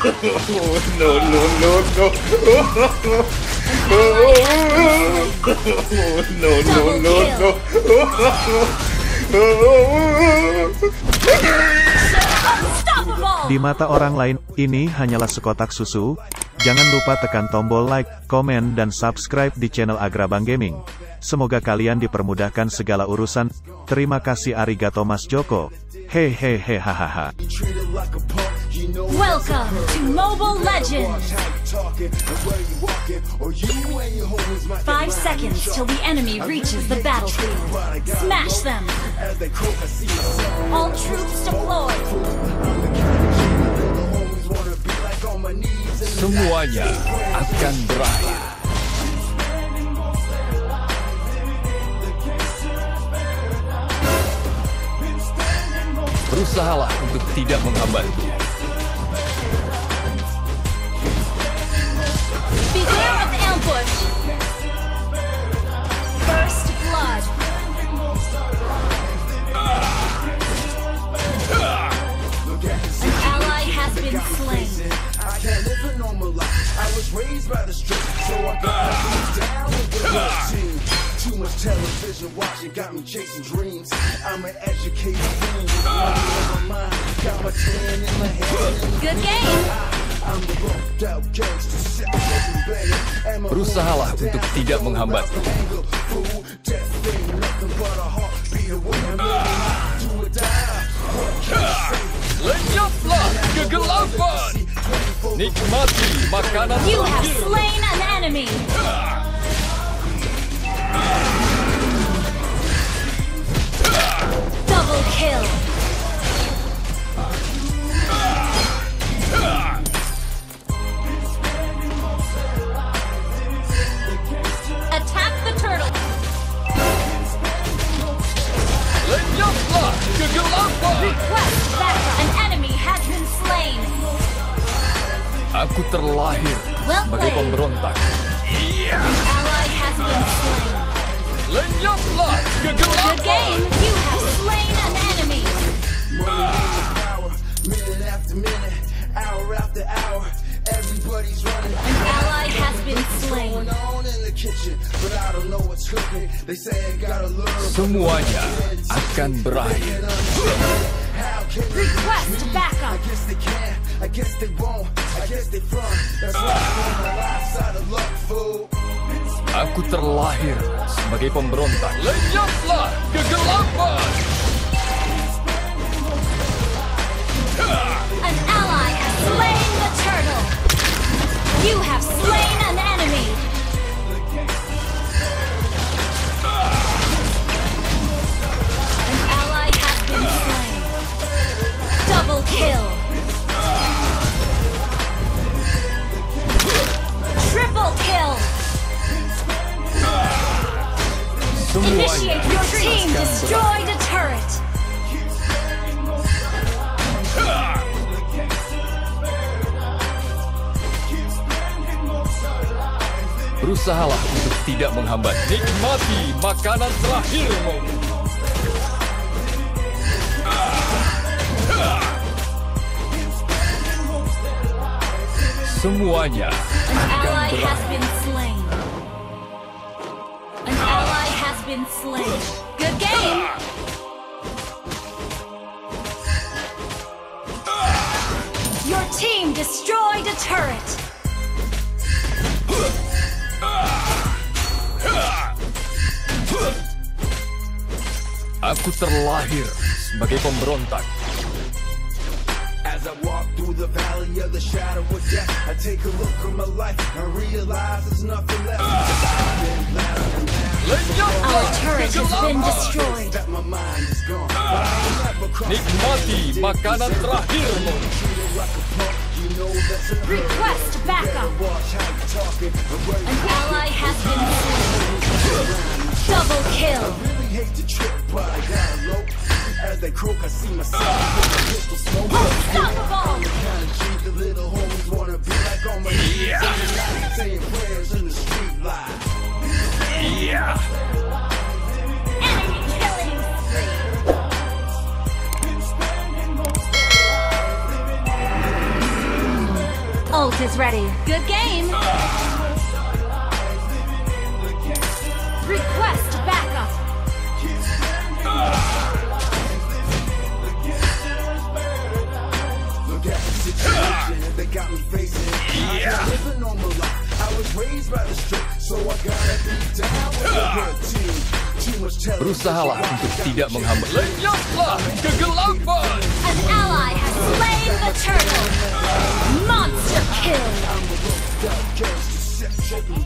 no, no, no, no. no, no, no, no. Di mata orang lain, ini hanyalah sekotak susu. Jangan lupa tekan tombol like, komen dan subscribe di channel Agrabang Gaming. Semoga kalian dipermudahkan segala urusan. Terima kasih arigato Mas Joko. Hehehe hahaha. Welcome to Mobile Legends! Five seconds till the enemy reaches the battlefield. Smash them! All troops deployed! Semuanya akan berakhir. Berusahalah untuk tidak menghambatku. Been slain. I can't live a normal life. I was raised by the street, so I gotta down with the love team. Too much television watching got me chasing dreams. I'm an educated fiend with money on my mind. Got my tan in my head. Good game! I'm the roped out gangster, sick and banging. Berusahalah untuk down. tidak menghambatku. Anger, Nikmati makanan You have slain an enemy! Aku terlahir sebagai pemberontak. Lenyaplah kegelapan! minute after minute, hour after hour, everybody's running. An ally has been slain. Semuanya akan berakhir. Request backup! I guess they won't, I guess they front. That's why I'm of luck, fool. Aku terlahir sebagai pemberontak. Lenyaplah kegelapan! An ally has slain the turtle! You have slain an enemy! Berusahalah untuk tidak menghambat. Nikmati makanan terakhirmu. Semuanya An akan berakhir. been slain. An ally has been slain. Good game. Your team destroyed a turret. Aku terlahir sebagai pemberontak. As I walk through the valley of the shadow of death, I take a look at my life and realize there's nothing left. Our turret has been destroyed. That my mind is gone. But I'll never cross Nikmati makanan terakhirmu. Request backup. An ally has been slain. Double kill. Really hate to trip, but I gotta low. As they croak, I see myself with a pistol smoke. Unstoppable. Kind of G, the little homies wanna be like on my knees every night, saying prayers in the street light. Iya. Enemy killing spree. Ult is ready. Good game. Berusahalah untuk tidak menghambat. Lenyaplah kegelapan. An ally has slain the turtle. Monster kill. Set, tripping,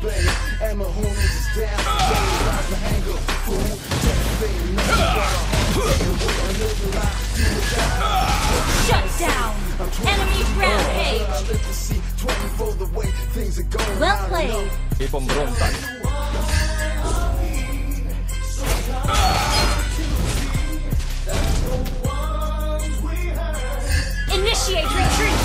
Well played. pemberontak. Initiate retreat.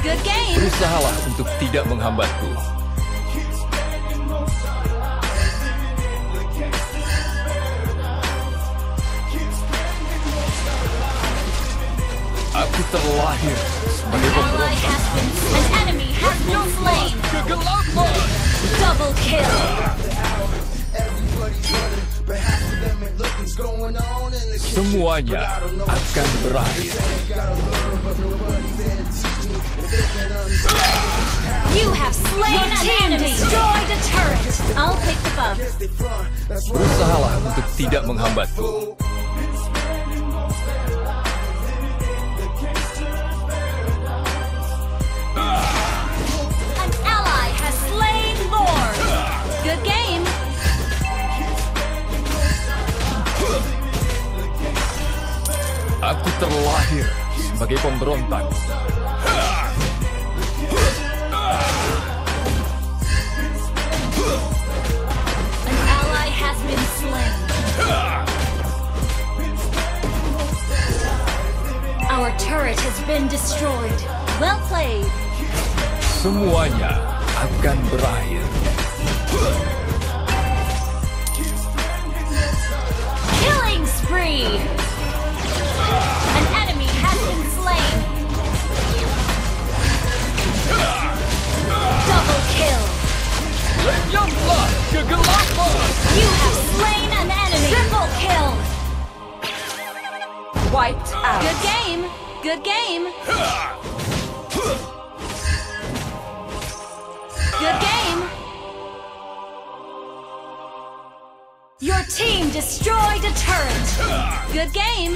Good game. Berusahalah untuk tidak menghambatku. Me. If they can understand, You have slain an enemy. Destroyed a turret. I'll take the buff. Berusahalah untuk tidak menghambatku. Terlahir sebagai pemberontak. Our turret has been destroyed. Well played. Semuanya akan berakhir. Killing spree. Team destroyed a turret. Good game.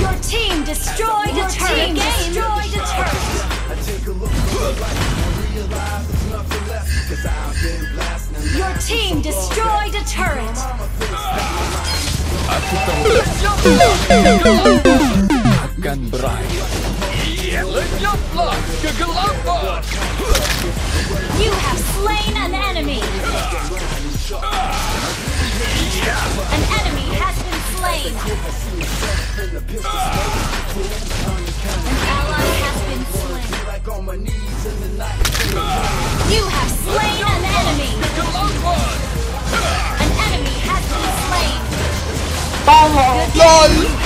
Your team destroyed a turret. Destroyed a turret. I take a look at my life and realize there's nothing left. Cause I've been blasting. Your team destroyed a turret. Aku terlenyaplah kegelapan. Akan berakhir. Lenyaplah kegelapan. You have slain an enemy. An enemy has been slain. An ally has been slain. Like on my knees in the night. You have slain an enemy. An enemy has been slain. LOL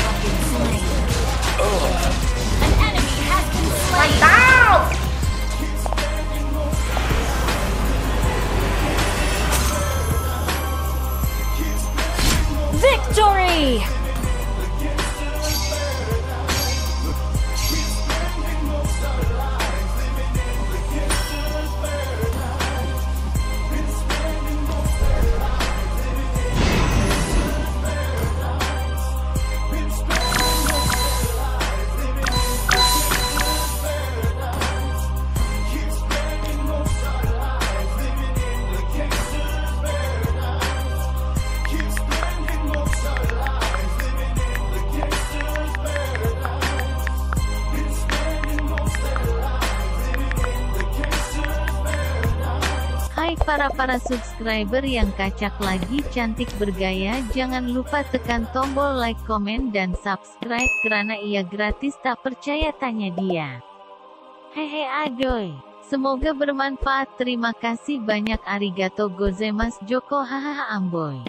para-para subscriber yang kacak lagi cantik bergaya jangan lupa tekan tombol like, komen dan subscribe karena ia gratis tak percaya tanya dia. Hehe adoy. Semoga bermanfaat terima kasih banyak arigato gozaimasu Joko hahaha amboy.